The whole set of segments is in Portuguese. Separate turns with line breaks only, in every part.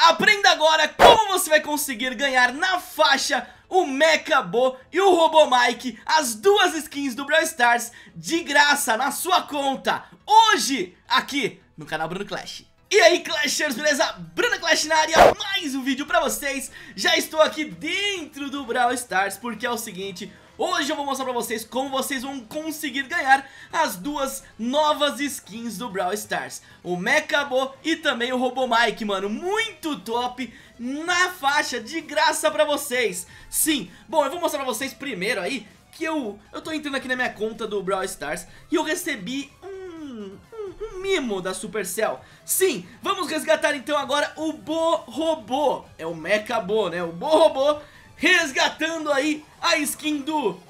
Aprenda agora como você vai conseguir ganhar na faixa o Mecha Bo e o Robo Mike, as duas skins do Brawl Stars, de graça na sua conta, hoje, aqui no canal Bruno Clash. E aí Clashers, beleza? Bruno Clash na área, mais um vídeo pra vocês Já estou aqui dentro do Brawl Stars porque é o seguinte Hoje eu vou mostrar pra vocês como vocês vão conseguir ganhar as duas novas skins do Brawl Stars. O Mechabo e também o Robo Mike, mano, muito top na faixa de graça pra vocês. Sim, bom, eu vou mostrar pra vocês primeiro aí que eu, eu tô entrando aqui na minha conta do Brawl Stars e eu recebi um, um, um mimo da Supercell. Sim, vamos resgatar então agora o Bo Robô, é o Mechabo, né, o Bo Robô resgatando aí a skin do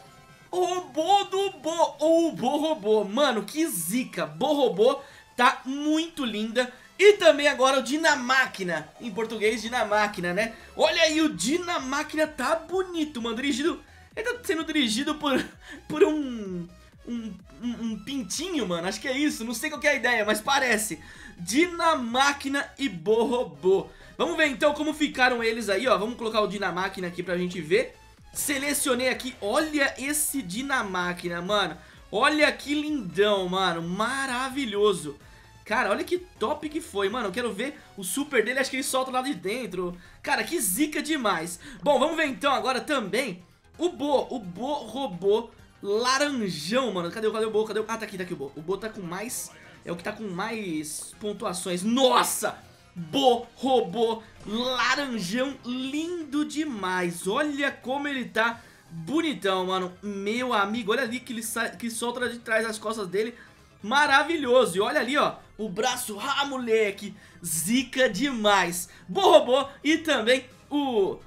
robô do Bo, ou Bo Robô. Mano, que zica, Bo Robô tá muito linda. E também agora o Dinamáquina, em português Dinamáquina, né? Olha aí, o Dinamáquina tá bonito, mano, dirigido... Ele tá sendo dirigido por, por um, um, um, um pintinho, mano, acho que é isso, não sei qual é a ideia, mas parece. Dinamáquina e Bo Robô. Vamos ver então como ficaram eles aí, ó. Vamos colocar o Dinamáquina aqui pra gente ver. Selecionei aqui, olha esse Dinamáquina, mano. Olha que lindão, mano. Maravilhoso. Cara, olha que top que foi, mano. Eu quero ver o super dele, acho que ele solta lá de dentro. Cara, que zica demais. Bom, vamos ver então agora também o Bo, o Bo robô laranjão, mano. Cadê cadê o Bo? Cadê o... Ah, tá aqui, tá aqui o Bo. O Bo tá com mais... É o que tá com mais pontuações. Nossa! Bo robô laranjão lindo demais. Olha como ele tá bonitão, mano. Meu amigo, olha ali que ele que solta de trás das costas dele. Maravilhoso. E olha ali, ó, o braço. Ah, moleque, zica demais. Bo robô e também o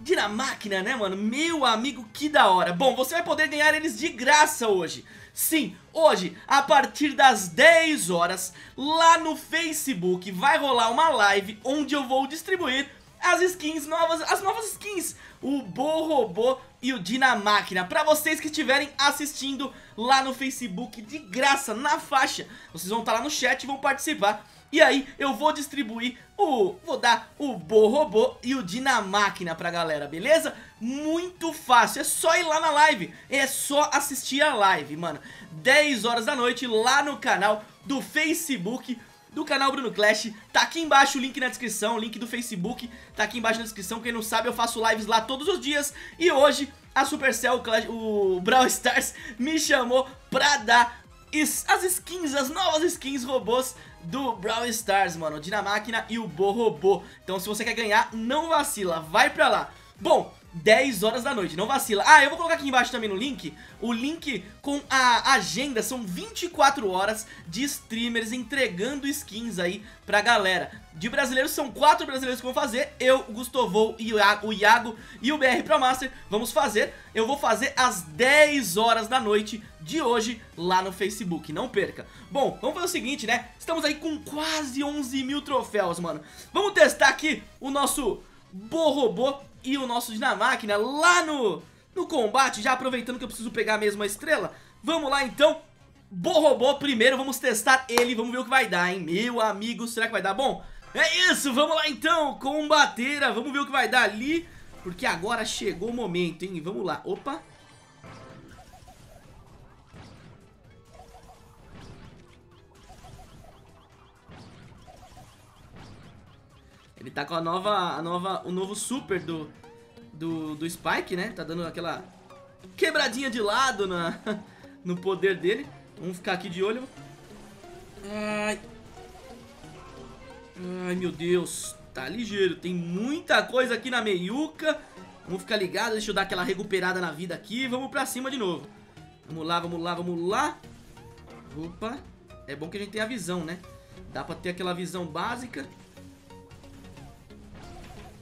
Dinamáquina, né, mano? Meu amigo, que da hora. Bom, você vai poder ganhar eles de graça hoje. Sim, hoje, a partir das 10 horas, lá no Facebook, vai rolar uma live onde eu vou distribuir as skins novas, as novas skins, o Bo Robô e o Dinamáquina, pra vocês que estiverem assistindo lá no Facebook de graça, na faixa. Vocês vão estar lá no chat e vão participar. E aí eu vou distribuir o... vou dar o Bo Robô e o Dinamáquina pra galera, beleza? Muito fácil, é só ir lá na live, é só assistir a live, mano. 10 horas da noite lá no canal do Facebook do canal Bruno Clash, tá aqui embaixo o link na descrição, o link do Facebook, tá aqui embaixo na descrição, quem não sabe eu faço lives lá todos os dias e hoje a Supercell, o Brawl Stars me chamou pra dar as skins, as novas skins robôs do Brawl Stars, mano, o Dinamáquina e o Bo Robô. Então se você quer ganhar, não vacila, vai pra lá. Bom, 10 horas da noite, não vacila. Ah, eu vou colocar aqui embaixo também no link. O link com a agenda São 24 horas de streamers entregando skins aí pra galera. De brasileiros são 4 brasileiros que vão fazer. Eu, o Gustovou o Iago e o BR Pro Master Vamos fazer. Eu vou fazer às 10 horas da noite de hoje lá no Facebook Não perca. Bom, vamos fazer o seguinte, né? Estamos aí com quase 11 mil troféus, mano. Vamos testar aqui o nosso Borrobô e o nosso Dinamáquina lá no, no combate, já aproveitando que eu preciso pegar mesmo a estrela. Vamos lá então, Borrobô primeiro, vamos testar ele, vamos ver o que vai dar, hein? Meu amigo, será que vai dar bom? É isso, vamos lá então, combateira, vamos ver o que vai dar ali, porque agora chegou o momento, hein? Vamos lá, opa... Ele tá com a nova, a nova, o novo super do, do, do Spike, né? Tá dando aquela quebradinha de lado na, no poder dele. Vamos ficar aqui de olho. Ai. Ai, meu Deus. Tá ligeiro. Tem muita coisa aqui na meiuca. Vamos ficar ligado. Deixa eu dar aquela recuperada na vida aqui. Vamos pra cima de novo. Vamos lá, vamos lá, vamos lá. Opa. É bom que a gente tenha a visão, né? Dá pra ter aquela visão básica.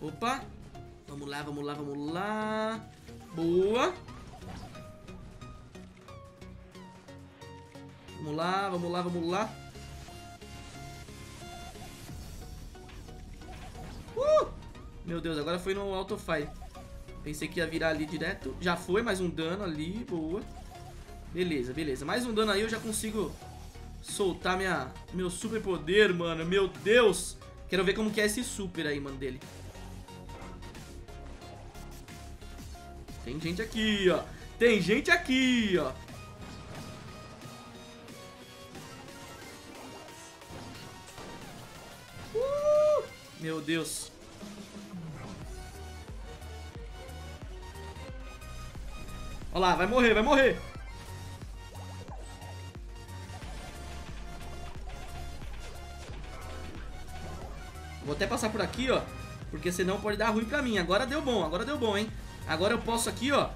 Opa. Vamos lá, vamos lá, vamos lá. Boa. Vamos lá, vamos lá, vamos lá. Uh! Meu Deus, agora foi no autofire. Pensei que ia virar ali direto. Já foi, mais um dano ali, boa. Beleza, beleza. Mais um dano aí eu já consigo soltar minha, meu super poder, mano. Meu Deus. Quero ver como que é esse super aí, mano, dele. Tem gente aqui, ó. Tem gente aqui, ó. Uh, meu Deus. Olha lá, vai morrer, vai morrer. Vou até passar por aqui, ó. Porque senão pode dar ruim pra mim. Agora deu bom, agora deu bom, hein. Agora eu posso aqui, ó,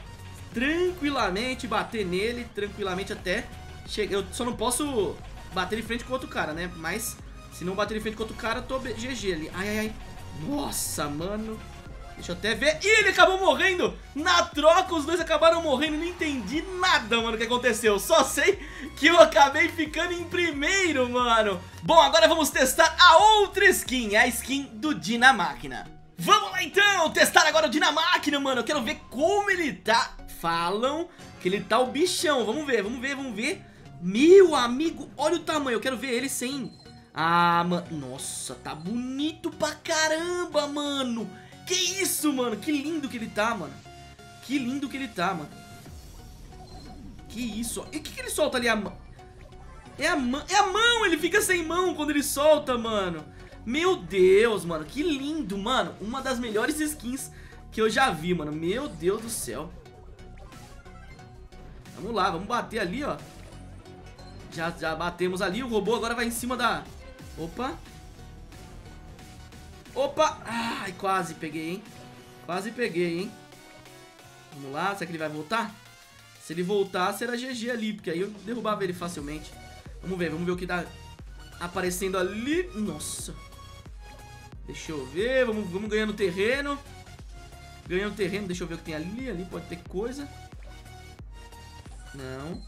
tranquilamente bater nele, tranquilamente até chegar. Eu só não posso bater de frente com outro cara, né? Mas se não bater de frente com outro cara, eu tô GG ali. Ai, ai, ai. Nossa, mano. Deixa eu até ver. Ih, ele acabou morrendo. Na troca, os dois acabaram morrendo. Não entendi nada, mano, o que aconteceu. Só sei que eu acabei ficando em primeiro, mano. Bom, agora vamos testar a outra skin. A skin do Dinamáquina. Vamos lá então, testar agora o Dinamáquina, mano. Eu quero ver como ele tá. Falam que ele tá o bichão. Vamos ver, vamos ver, vamos ver. Meu amigo, olha o tamanho, eu quero ver ele sem. Ah, mano, nossa, tá bonito pra caramba, mano. Que isso, mano, que lindo que ele tá, mano. Que lindo que ele tá, mano. Que isso, e o que, que ele solta ali, a? É a mão, é a mão, ele fica sem mão quando ele solta, mano meu Deus, mano, que lindo, mano. Uma das melhores skins que eu já vi, mano. Meu Deus do céu. Vamos lá, vamos bater ali, ó. Já, já batemos ali, o robô agora vai em cima da... Opa. Opa, ai, quase peguei, hein. Quase peguei, hein. Vamos lá, será que ele vai voltar? Se ele voltar, será GG ali Porque aí eu derrubava ele facilmente. Vamos ver, vamos ver o que dá aparecendo ali. Nossa Deixa eu ver, vamos, vamos ganhando terreno. Ganhando terreno, deixa eu ver o que tem ali. Ali pode ter coisa. Não.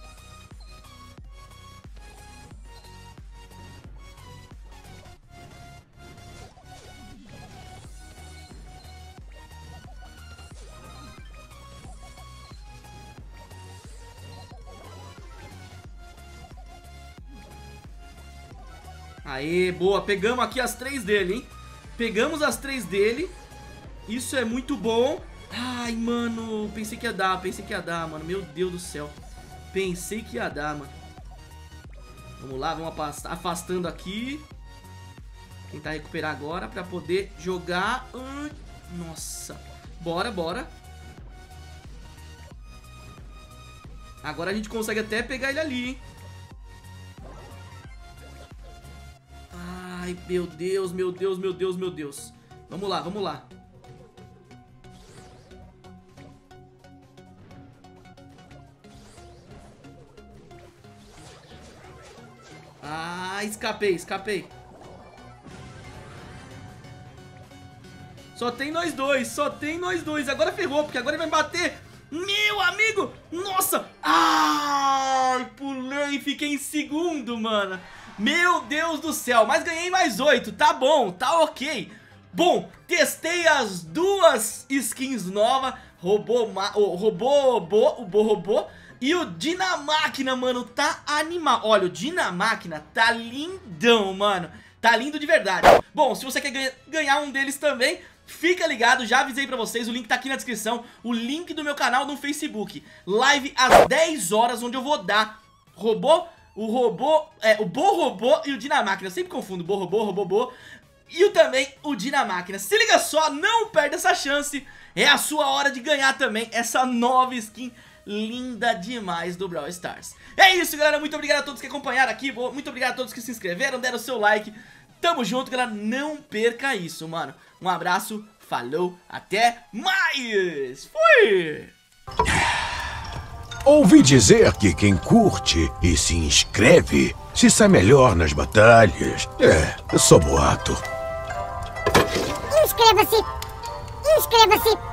Aê, boa. Pegamos aqui as três dele, hein? Pegamos as três dele. Isso é muito bom. Ai, mano, pensei que ia dar, pensei que ia dar, mano. Meu Deus do céu. Pensei que ia dar, mano. Vamos lá, vamos afastando aqui. Tentar recuperar agora pra poder jogar. Nossa. Bora, bora. Agora a gente consegue até pegar ele ali, hein. Ai, meu Deus, meu Deus, meu Deus, meu Deus. Vamos lá, vamos lá. Ah, escapei, escapei. Só tem nós dois, só tem nós dois. Agora ferrou, porque agora ele vai bater. Meu amigo! Nossa! Ai, pulei e fiquei em segundo, mano. Meu Deus do céu, mas ganhei mais 8, tá bom, tá ok. Bom, testei as duas skins novas Robô, o robô, robô, o Bo Robô E o Dinamáquina, mano, tá animal. Olha, o Dinamáquina tá lindão, mano Tá lindo de verdade. Bom, se você quer ganhar um deles também Fica ligado, já avisei pra vocês, o link tá aqui na descrição O link do meu canal no Facebook. Live às 10 horas, onde eu vou dar robô o robô, é, o Bo Robô e o Dinamáquina. Eu sempre confundo Bo Robô, Robô Bo. E o, também o Dinamáquina. Se liga só, não perde essa chance. É a sua hora de ganhar também essa nova skin linda demais do Brawl Stars. É isso, galera. Muito obrigado a todos que acompanharam aqui. Muito obrigado a todos que se inscreveram, deram seu like. Tamo junto, galera. Não perca isso, mano. Um abraço, falou, até mais. Fui!
Ouvi dizer que quem curte e se inscreve se sai melhor nas batalhas. É, só boato.
Inscreva-se! Inscreva-se!